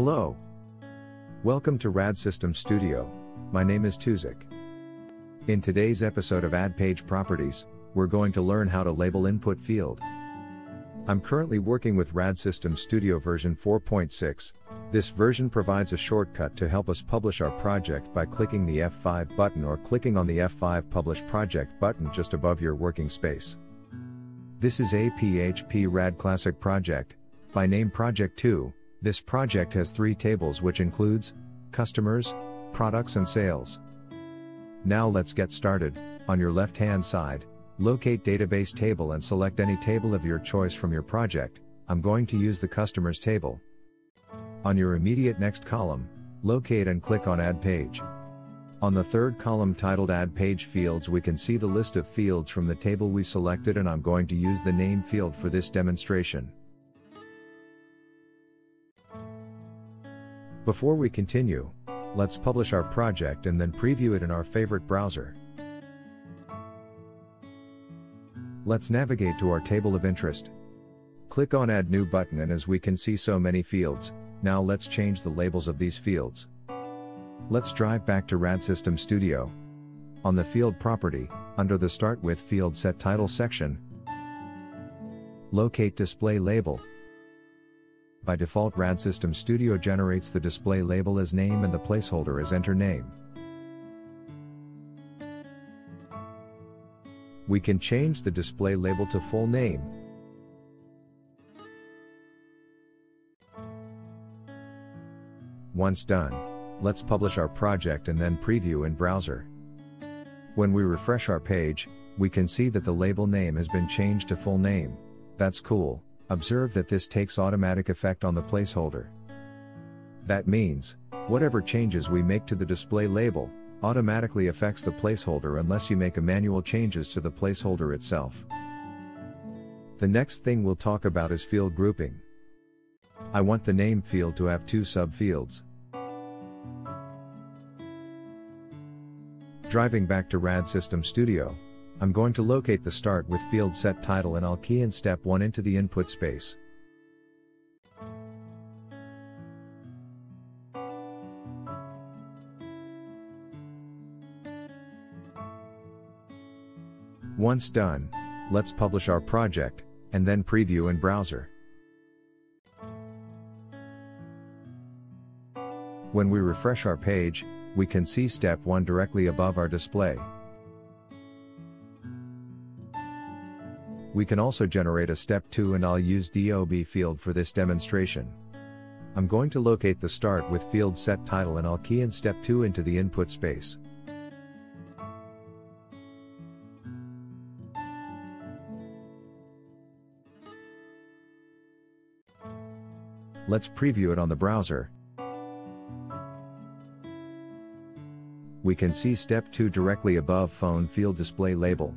Hello. Welcome to RadSystems Studio. My name is Tuzik. In today's episode of Add Page Properties, we're going to learn how to label input field. I'm currently working with RadSystems Studio version 4.6. This version provides a shortcut to help us publish our project by clicking the F5 button or clicking on the F5 Publish Project button just above your working space. This is a PHP Rad Classic project, by name Project 2. This project has three tables which includes customers, products and sales. Now let's get started. On your left hand side, locate database table and select any table of your choice from your project. I'm going to use the customers table. On your immediate next column, locate and click on add page. On the third column titled Add Page Fields we can see the list of fields from the table we selected and I'm going to use the name field for this demonstration. Before we continue, let's publish our project and then preview it in our favorite browser. Let's navigate to our table of interest. Click on Add New button and as we can see so many fields, now let's change the labels of these fields. Let's drive back to RadSystems Studio. On the field property, under the Start with Field Set Title section, locate Display Label. By default RadSystems Studio generates the display label as name and the placeholder as enter name. We can change the display label to full name. Once done, let's publish our project and then preview in browser. When we refresh our page, we can see that the label name has been changed to full name. That's cool, observe that this takes automatic effect on the placeholder. That means, whatever changes we make to the display label, automatically affects the placeholder unless you make a manual changes to the placeholder itself. The next thing we'll talk about is field grouping. I want the name field to have two subfields. Driving back to RadSystems Studio, I'm going to locate the start with field set title and I'll key in step 1 into the input space. Once done, let's publish our project, and then preview in browser. When we refresh our page, we can see step 1 directly above our display. We can also generate a step 2 and I'll use DOB field for this demonstration. I'm going to locate the start with field set title and I'll key in step 2 into the input space. Let's preview it on the browser. We can see step 2 directly above phone field display label.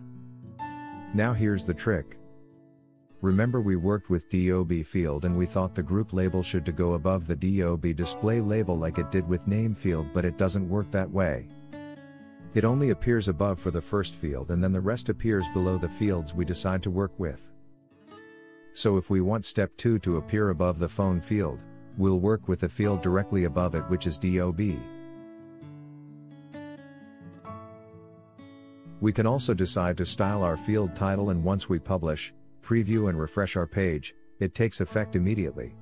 Now here's the trick. Remember we worked with DOB field and we thought the group label should to go above the DOB display label like it did with name field but it doesn't work that way. It only appears above for the first field and then the rest appears below the fields we decide to work with. So if we want step 2 to appear above the phone field, we'll work with the field directly above it which is DOB. We can also decide to style our field title and once we publish, preview and refresh our page, it takes effect immediately.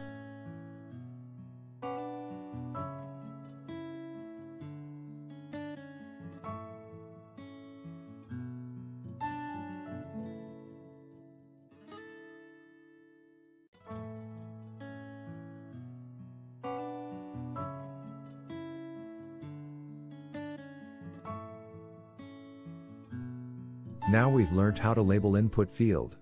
Now we've learned how to label input field.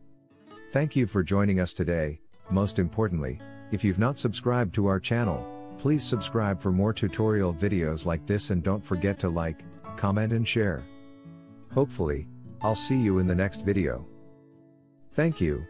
Thank you for joining us today. Most importantly, if you've not subscribed to our channel, please subscribe for more tutorial videos like this and don't forget to like, comment and share. Hopefully, I'll see you in the next video. Thank you.